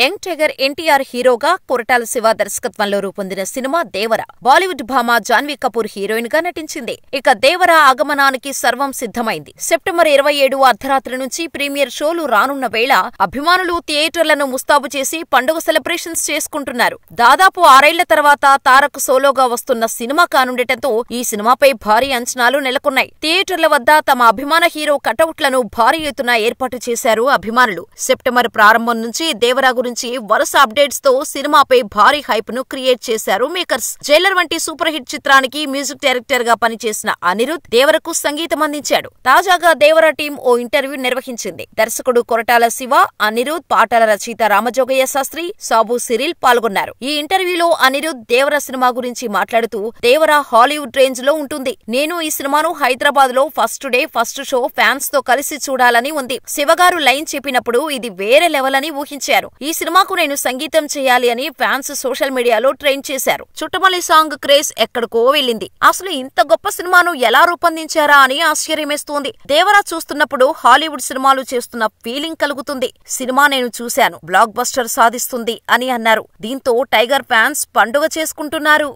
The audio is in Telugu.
యంగ్ టైగర్ ఎన్టీఆర్ హీరోగా కొరటాల శివ దర్శకత్వంలో రూపొందిన సినిమా దేవర. బాలీవుడ్ భామ జాన్వీ కపూర్ హీరోయిన్గా నటించింది. ఇక దేవర ఆగమనానికి సర్వం సిద్ధమైంది. సెప్టెంబర్ ఇరవై ఏడు అర్ధరాత్రి నుంచి ప్రీమియర్ షోలు రానున్న వేళ అభిమానులు థియేటర్లను ముస్తాబు చేసి పండుగ సెలబ్రేషన్స్ చేసుకుంటున్నారు. దాదాపు ఆరేళ్ళ తర్వాత తారక్ సోలోగా వస్తున్న సినిమా కానుండటంతో ఈ సినిమాపై భారీ అంచనాలు నెలకొన్నాయి. థియేటర్ల వద్ద తమ అభిమాన హీరో కటౌట్లను భారీ ఎత్తున ఏర్పాటు చేశారు అభిమానులు. సెప్టెంబర్ ప్రారంభం నుంచి దేవరా గురించి వరుస అప్డేట్స్తో సినిమాపై భారీ హైప్ను క్రియేట్ చేశారు మేకర్స్. జైలర్ వంటి సూపర్ హిట్ చిత్రానికి మ్యూజిక్ డైరెక్టర్గా పనిచేసిన అనిరుద్ దేవరకు సంగీతం అందించాడు. తాజాగా దేవర టీం ఓ ఇంటర్వ్యూ నిర్వహించింది. దర్శకుడు కొరటాల శివ అనిరుద్ పాటల రచయిత రామజోగయ్య శాస్త్రి సాబు సిరిల్ పాల్గొన్నారు. ఈ ఇంటర్వ్యూలో అనిరుద్ దేవర సినిమా గురించి మాట్లాడుతూ దేవర హాలీవుడ్ రేంజ్లో ఉంటుంది. నేను ఈ సినిమాను హైదరాబాద్లో ఫస్ట్ డే ఫస్ట్ షో ఫ్యాన్స్తో కలిసి చూడాలని ఉంది. శివగారు లైన్ చెప్పినప్పుడు ఇది వేరే లెవెల్ అని ఊహించారు. ఈ సినిమాకు నేను సంగీతం చేయాలి అని ఫ్యాన్స్ సోషల్ మీడియాలో ట్రైన్ చేశారు. చుట్టమల్లి సాంగ్ క్రేజ్ ఎక్కడికో వెళ్ళింది. అసలు ఇంత గొప్ప సినిమాను ఎలా రూపొందించారా అని ఆశ్చర్యమేస్తోంది. దేవరా చూస్తున్నప్పుడు హాలీవుడ్ సినిమాలు చేస్తున్న ఫీలింగ్ కలుగుతుంది. సినిమా నేను చూశాను. బ్లాక్ బస్టర్ సాధిస్తుంది అని అన్నారు. దీంతో టైగర్ ఫ్యాన్స్ పండుగ చేసుకుంటున్నారు.